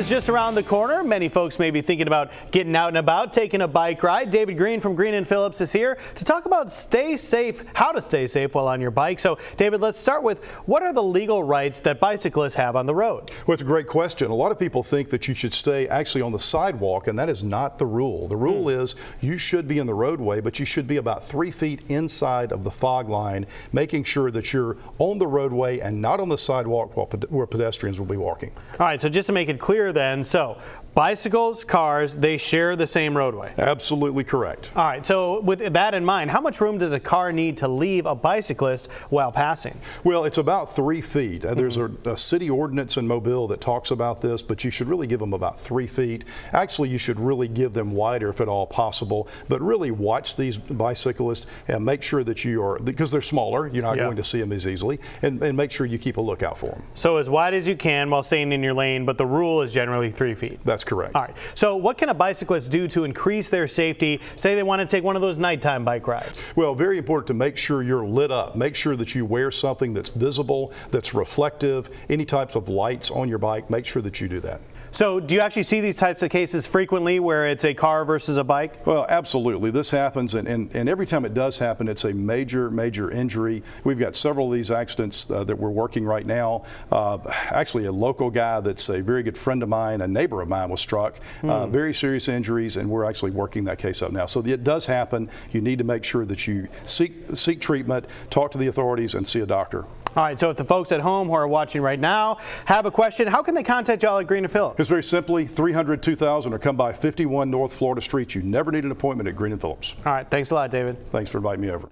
is just around the corner. Many folks may be thinking about getting out and about, taking a bike ride. David Greene from Greene and Phillips is here to talk about stay safe, how to stay safe while on your bike. So, David, let's start with what are the legal rights that bicyclists have on the road? Well, it's a great question. A lot of people think that you should stay actually on the sidewalk, and that is not the rule. The rule mm. is you should be in the roadway, but you should be about three feet inside of the fog line, making sure that you're on the roadway and not on the sidewalk where pedestrians will be walking. All right, so just to make it clear then, so bicycles, cars, they share the same roadway. Absolutely correct. All right, so with that in mind, how much room does a car need to leave a bicyclist while passing? Well, it's about three feet. Uh, there's a, a, city ordinance in Mobile that talks about this, but you should really give them about three feet. Actually, you should really give them wider if at all possible, but really watch these bicyclists and make sure that you are, because they're smaller, you're not yeah. going to see them as easily, and, and make sure you keep a lookout for them. So as wide as you can while staying in your lane, but the rule is generally three feet. That's that's correct. All right. So what can a bicyclist do to increase their safety? Say they want to take one of those nighttime bike rides. Well, very important to make sure you're lit up. Make sure that you wear something that's visible, that's reflective, any types of lights on your bike. Make sure that you do that. So do you actually see these types of cases frequently where it's a car versus a bike? Well, absolutely. This happens, and, and, and every time it does happen, it's a major, major injury. We've got several of these accidents uh, that we're working right now. Uh, actually, a local guy that's a very good friend of mine, a neighbor of mine, was struck. Mm. Uh, hmm. very serious injuries, and we're actually working that case up now. So it does happen. You need to make sure that you seek, seek treatment, talk to the authorities, and see a doctor. All right, so if the folks at home who are watching right now have a question, how can they contact y'all at Greene and Phillips? It's very simply 300 2000 or come by 51 North Florida Street. You never need an appointment at Greene and Phillips. All right, thanks a lot, David. Thanks for inviting me over.